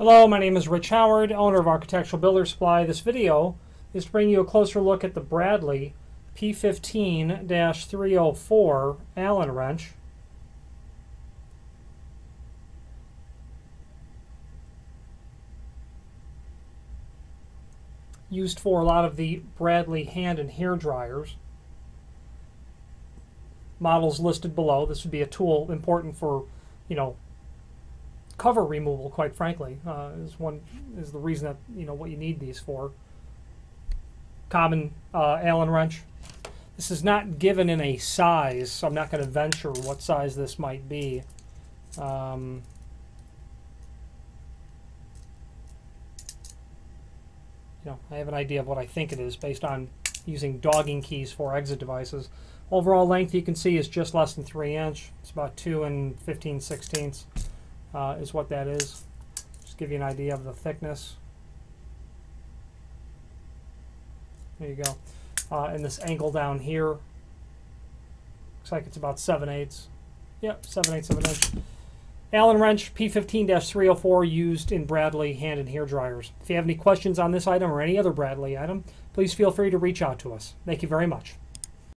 Hello, my name is Rich Howard, owner of Architectural Builder Supply. This video is to bring you a closer look at the Bradley P15-304 Allen wrench. Used for a lot of the Bradley hand and hair dryers. Models listed below. This would be a tool important for, you know, cover removal, quite frankly, uh, is one is the reason that you know what you need these for. Common uh, Allen wrench. This is not given in a size, so I'm not going to venture what size this might be. Um, you know, I have an idea of what I think it is based on using dogging keys for exit devices. Overall length you can see is just less than 3 inch. It's about 2 and 15 sixteenths uh, is what that is. Just give you an idea of the thickness. There you go. Uh, and this angle down here looks like it's about 7 eighths. Yep, 7 eighths of an inch. Allen wrench P15-304 used in Bradley hand and hair dryers. If you have any questions on this item or any other Bradley item, please feel free to reach out to us. Thank you very much.